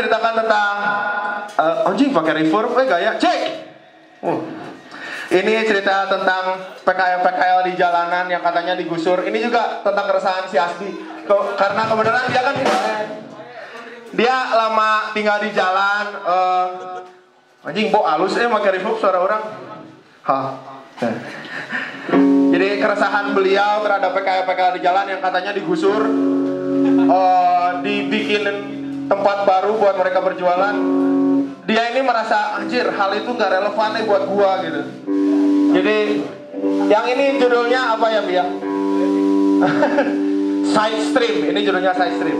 ceritakan tentang uh, anjing pakai reverb, eh gaya, cek. Uh. Ini cerita tentang PKL-PKL di jalanan yang katanya digusur. Ini juga tentang keresahan si Asdi. Ke- karena kebenaran dia kan dia lama tinggal di jalan. eh, anjing, bo halus eh pakai reverb suara orang. Hah. Jadi keresahan beliau terhadap PKL-PKL di jalan yang katanya digusur, eh, dibikin tempat baru buat mereka berjualan. Dia ini merasa anjir hal itu nggak relevan nih buat gua gitu. Jadi yang ini judulnya apa ya Bia? side stream. Ini judulnya side stream.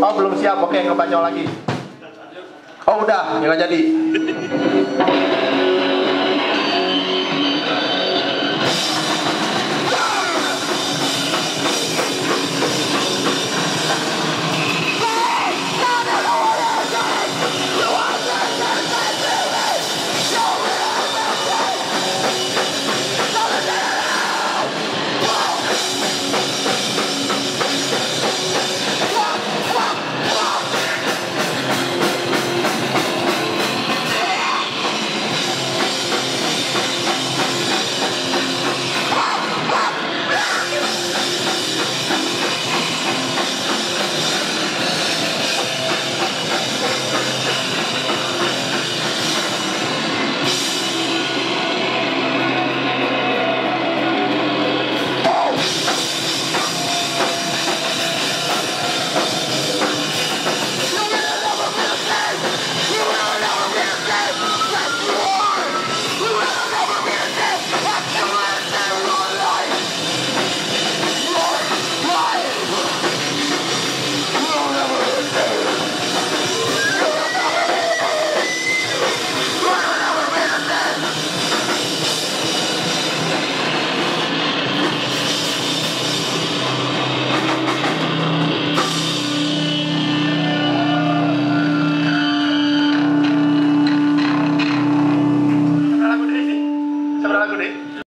Oh belum siap. Oke ngebanyol lagi. Oh udah nggak jadi.